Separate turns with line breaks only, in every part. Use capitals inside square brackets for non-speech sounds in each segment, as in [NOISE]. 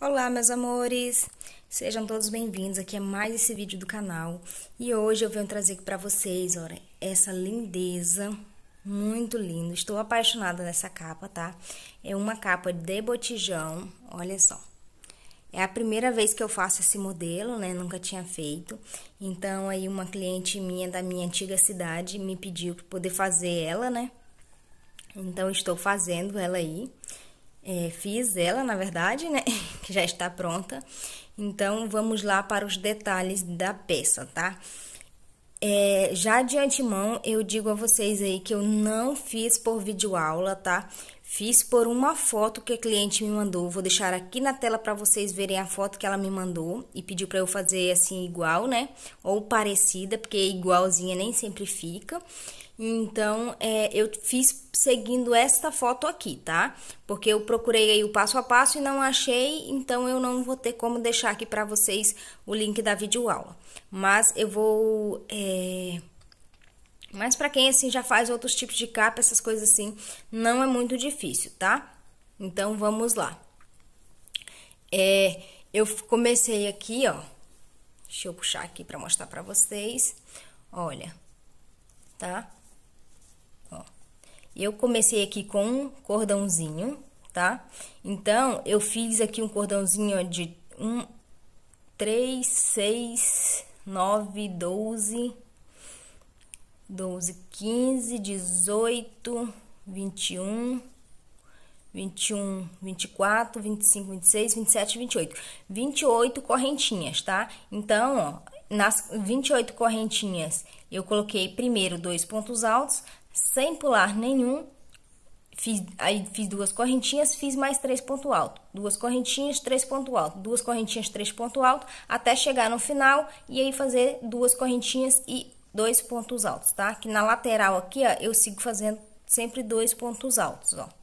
Olá, meus amores! Sejam todos bem-vindos aqui a mais esse vídeo do canal. E hoje eu venho trazer aqui pra vocês, olha, essa lindeza, muito lindo. Estou apaixonada nessa capa, tá? É uma capa de botijão, olha só. É a primeira vez que eu faço esse modelo, né? Nunca tinha feito. Então, aí uma cliente minha da minha antiga cidade me pediu para poder fazer ela, né? Então, estou fazendo ela aí. É, fiz ela, na verdade, né? [LAUGHS] que já está pronta. Então, vamos lá para os detalhes da peça, tá? É, já de antemão, eu digo a vocês aí que eu não fiz por vídeo aula, tá? Fiz por uma foto que a cliente me mandou. Vou deixar aqui na tela para vocês verem a foto que ela me mandou e pediu para eu fazer assim igual, né? Ou parecida, porque igualzinha nem sempre fica. Então, é, eu fiz seguindo esta foto aqui, tá? Porque eu procurei aí o passo a passo e não achei, então eu não vou ter como deixar aqui para vocês o link da videoaula. Mas eu vou... É... Mas para quem assim já faz outros tipos de capa, essas coisas assim, não é muito difícil, tá? Então, vamos lá. É, eu comecei aqui, ó. Deixa eu puxar aqui para mostrar para vocês. Olha, tá? Eu comecei aqui com um cordãozinho, tá? Então, eu fiz aqui um cordãozinho de um, três, seis, nove, doze, doze, quinze, dezoito, vinte e um, vinte e um, vinte e quatro, vinte e cinco, vinte e seis, vinte e sete, vinte e oito. Vinte e oito correntinhas, tá? Então, ó, nas 28 correntinhas, eu coloquei primeiro dois pontos altos, sem pular nenhum. Fiz, aí fiz duas correntinhas, fiz mais três pontos altos. Duas correntinhas, três pontos altos. Duas correntinhas, três pontos altos, até chegar no final e aí fazer duas correntinhas e dois pontos altos, tá? Que na lateral aqui, ó, eu sigo fazendo sempre dois pontos altos, ó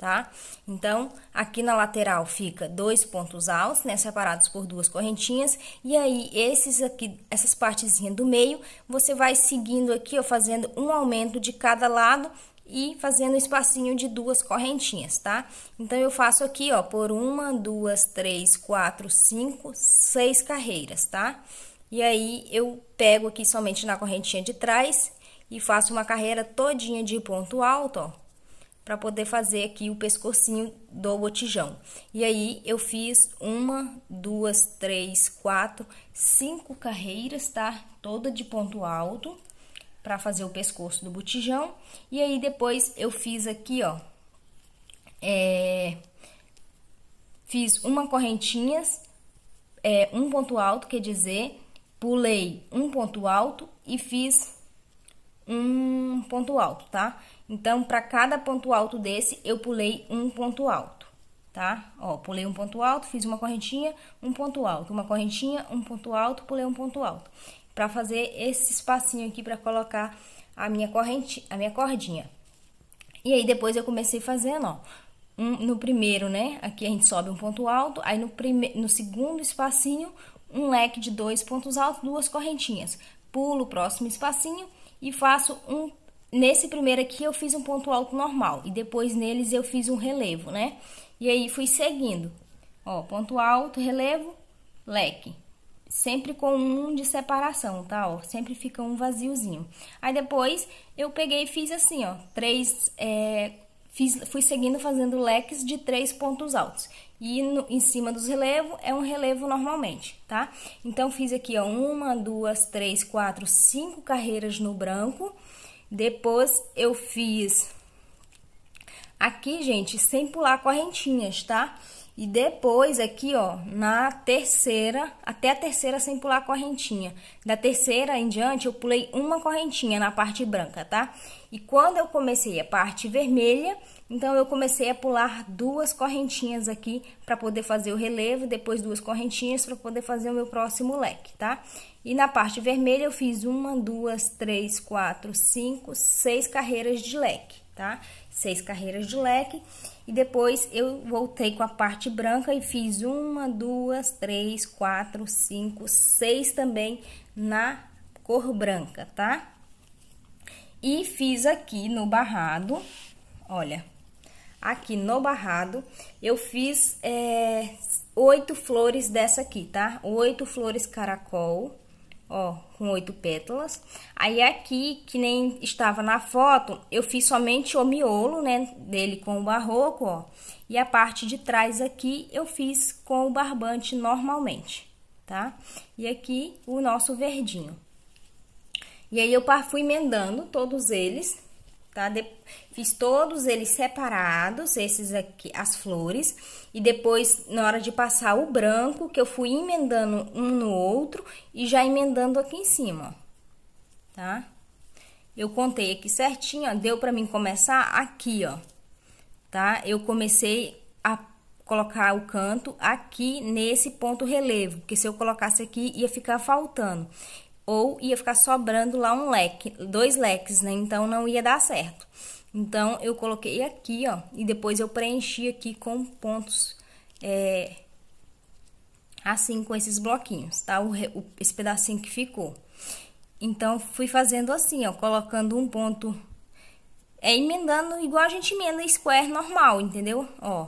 tá? Então, aqui na lateral fica dois pontos altos, né, separados por duas correntinhas, e aí esses aqui, essas partezinhas do meio, você vai seguindo aqui, ó, fazendo um aumento de cada lado e fazendo um espacinho de duas correntinhas, tá? Então, eu faço aqui, ó, por uma, duas, três, quatro, cinco, seis carreiras, tá? E aí, eu pego aqui somente na correntinha de trás e faço uma carreira todinha de ponto alto, ó, para poder fazer aqui o pescocinho do botijão. E aí, eu fiz uma, duas, três, quatro, cinco carreiras, tá? Toda de ponto alto, para fazer o pescoço do botijão. E aí, depois, eu fiz aqui, ó, é, fiz uma correntinha, é, um ponto alto, quer dizer, pulei um ponto alto e fiz um ponto alto, tá? Então, para cada ponto alto desse, eu pulei um ponto alto, tá? Ó, pulei um ponto alto, fiz uma correntinha, um ponto alto, uma correntinha, um ponto alto, pulei um ponto alto. Para fazer esse espacinho aqui para colocar a minha corrente, a minha cordinha. E aí depois eu comecei fazendo, ó, um, no primeiro, né? Aqui a gente sobe um ponto alto, aí no primeiro, no segundo espacinho, um leque de dois pontos altos, duas correntinhas. Pulo o próximo espacinho e faço um Nesse primeiro aqui eu fiz um ponto alto normal e depois neles eu fiz um relevo, né? E aí fui seguindo. Ó, ponto alto, relevo, leque. Sempre com um de separação, tá? Ó, sempre fica um vaziozinho. Aí depois eu peguei e fiz assim, ó, três, é, fiz, fui seguindo fazendo leques de três pontos altos. E no, em cima dos relevos é um relevo normalmente, tá? Então fiz aqui, ó, uma, duas, três, quatro, cinco carreiras no branco depois eu fiz aqui, gente, sem pular correntinhas, tá? E depois aqui, ó, na terceira, até a terceira sem pular correntinha. Da terceira em diante, eu pulei uma correntinha na parte branca, tá? E quando eu comecei a parte vermelha, então eu comecei a pular duas correntinhas aqui para poder fazer o relevo, depois duas correntinhas para poder fazer o meu próximo leque, tá? E na parte vermelha eu fiz uma, duas, três, quatro, cinco, seis carreiras de leque, tá? Seis carreiras de leque. E depois eu voltei com a parte branca e fiz uma, duas, três, quatro, cinco, seis também na cor branca, tá? E fiz aqui no barrado, olha, aqui no barrado, eu fiz é, oito flores dessa aqui, tá? Oito flores caracol, ó, com oito pétalas. Aí aqui, que nem estava na foto, eu fiz somente o miolo, né, dele com o barroco, ó. E a parte de trás aqui eu fiz com o barbante normalmente, tá? E aqui o nosso verdinho. E aí eu fui emendando todos eles, tá? De, fiz todos eles separados, esses aqui, as flores, e depois, na hora de passar o branco, que eu fui emendando um no outro e já emendando aqui em cima, ó, tá? Eu contei aqui certinho, ó, deu pra mim começar aqui, ó, tá? Eu comecei a colocar o canto aqui nesse ponto relevo, porque se eu colocasse aqui ia ficar faltando ou ia ficar sobrando lá um leque, dois leques, né? Então não ia dar certo. Então eu coloquei aqui, ó, e depois eu preenchi aqui com pontos é, assim com esses bloquinhos, tá? O, o, esse pedacinho que ficou. Então fui fazendo assim, ó, colocando um ponto é emendando igual a gente emenda square normal, entendeu? Ó,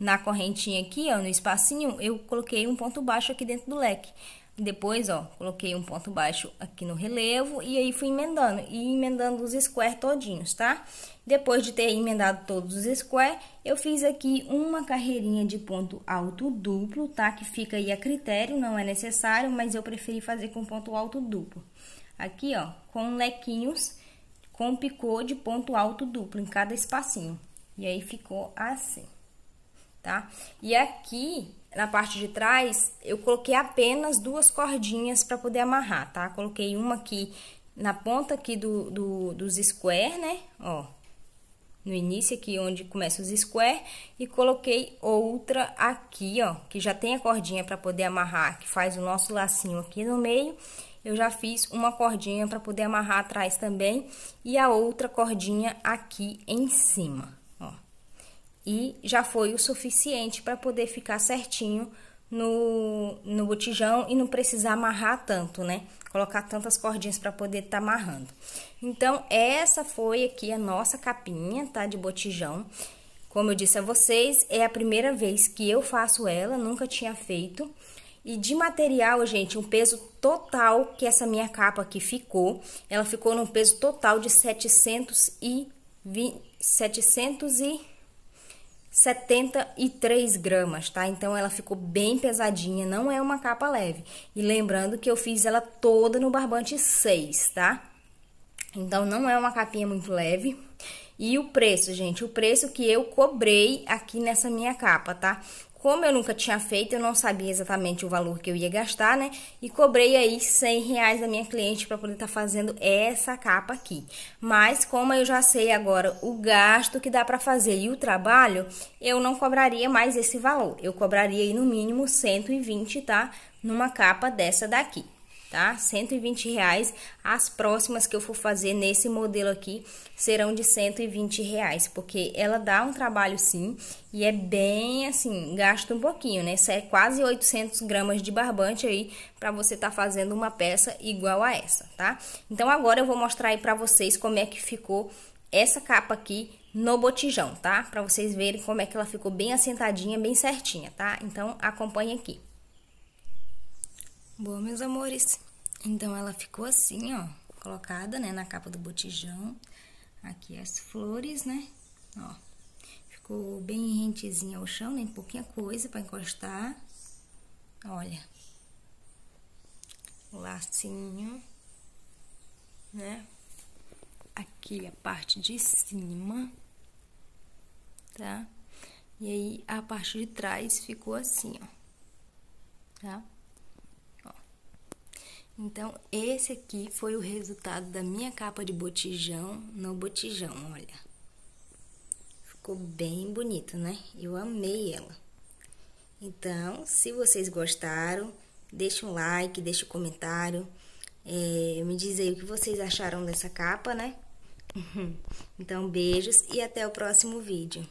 na correntinha aqui, ó, no espacinho, eu coloquei um ponto baixo aqui dentro do leque. Depois, ó, coloquei um ponto baixo aqui no relevo e aí fui emendando. E emendando os square todinhos, tá? Depois de ter emendado todos os square, eu fiz aqui uma carreirinha de ponto alto duplo, tá? Que fica aí a critério, não é necessário, mas eu preferi fazer com ponto alto duplo. Aqui, ó, com lequinhos com picô de ponto alto duplo em cada espacinho. E aí ficou assim, tá? E aqui na parte de trás, eu coloquei apenas duas cordinhas para poder amarrar, tá? Coloquei uma aqui na ponta aqui do, do, dos square, né? Ó, no início aqui onde começa os square e coloquei outra aqui, ó, que já tem a cordinha para poder amarrar, que faz o nosso lacinho aqui no meio. Eu já fiz uma cordinha para poder amarrar atrás também e a outra cordinha aqui em cima e já foi o suficiente para poder ficar certinho no, no botijão e não precisar amarrar tanto, né? Colocar tantas cordinhas para poder estar tá amarrando. Então, essa foi aqui a nossa capinha, tá? De botijão. Como eu disse a vocês, é a primeira vez que eu faço ela, nunca tinha feito. E de material, gente, um peso total que essa minha capa aqui ficou, ela ficou num peso total de 720, 700 e 73 gramas, tá? Então, ela ficou bem pesadinha, não é uma capa leve. E lembrando que eu fiz ela toda no barbante 6, tá? Então, não é uma capinha muito leve. E o preço, gente, o preço que eu cobrei aqui nessa minha capa, tá? Como eu nunca tinha feito, eu não sabia exatamente o valor que eu ia gastar, né? E cobrei aí 100 reais da minha cliente para poder estar tá fazendo essa capa aqui. Mas como eu já sei agora o gasto que dá para fazer e o trabalho, eu não cobraria mais esse valor. Eu cobraria aí no mínimo 120, tá? Numa capa dessa daqui tá? 120 reais. As próximas que eu for fazer nesse modelo aqui serão de 120 reais, porque ela dá um trabalho sim e é bem assim, gasta um pouquinho, né? Isso é quase 800 gramas de barbante aí para você tá fazendo uma peça igual a essa, tá? Então agora eu vou mostrar aí para vocês como é que ficou essa capa aqui no botijão, tá? Para vocês verem como é que ela ficou bem assentadinha, bem certinha, tá? Então acompanhe aqui. Bom, meus amores, então ela ficou assim, ó, colocada, né, na capa do botijão. Aqui as flores, né, ó. Ficou bem rentezinha ao chão, nem né, pouquinha coisa para encostar. Olha. O lacinho, né? Aqui a parte de cima, tá? E aí a parte de trás ficou assim, ó. Tá? Então, esse aqui foi o resultado da minha capa de botijão no botijão, olha. Ficou bem bonito, né? Eu amei ela. Então, se vocês gostaram, deixa um like, deixa um comentário. É, me diz aí o que vocês acharam dessa capa, né? [LAUGHS] Então, beijos e até o próximo vídeo.